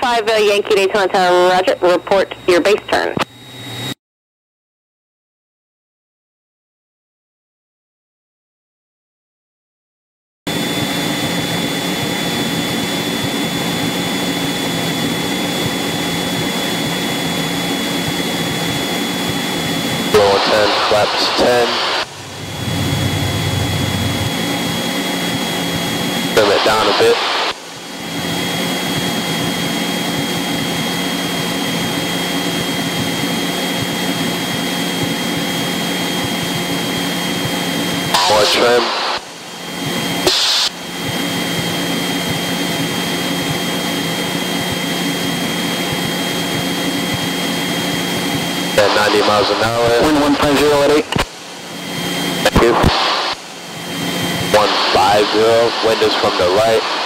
5 uh, Yankee Daytona Tower, roger. Report your base turn. Roll 10, flaps 10. Trim it down a bit. More trim. At 90 miles an hour. Wind 150 at 8. Thank you. 150, wind is from the right.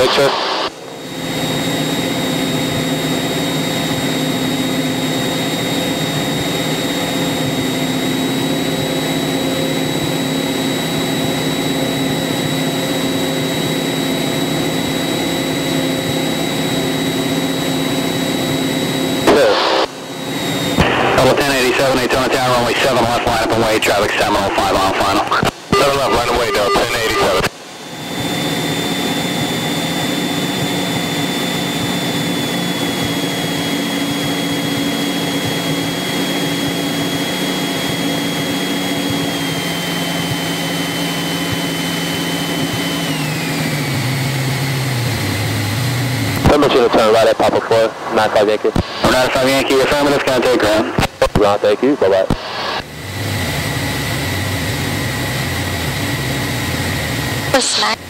Thanks, sir. Tower runway 7 left line up and wait, traffic 705 on final. Permission to turn right at Papa 4, 95 Yankee. 95 Yankee, affirmative, can I take ground? Ground, thank you, bye-bye. Smack.